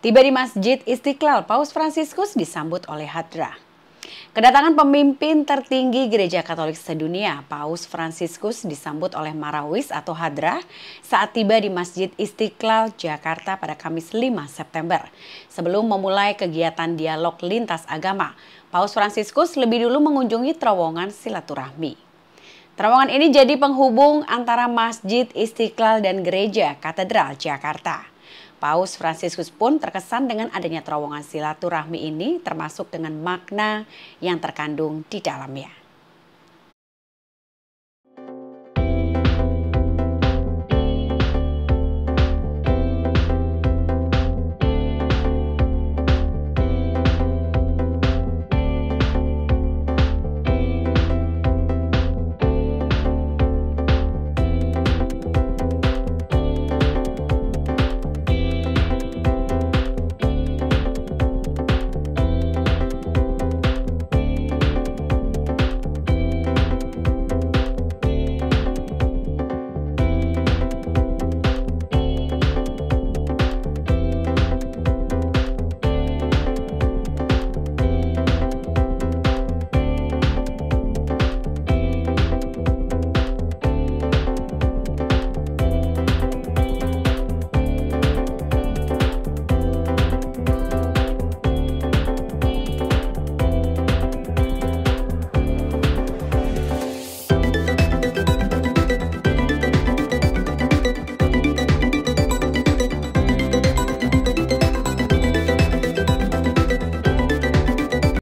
Tiba di Masjid Istiqlal, Paus Fransiskus disambut oleh Hadra. Kedatangan pemimpin tertinggi Gereja Katolik sedunia, Paus Fransiskus disambut oleh Marawis atau Hadra saat tiba di Masjid Istiqlal, Jakarta pada Kamis 5 September. Sebelum memulai kegiatan dialog lintas agama, Paus Fransiskus lebih dulu mengunjungi terowongan silaturahmi. Terowongan ini jadi penghubung antara Masjid Istiqlal dan Gereja Katedral Jakarta. Paus Fransiskus pun terkesan dengan adanya terowongan silaturahmi ini termasuk dengan makna yang terkandung di dalamnya.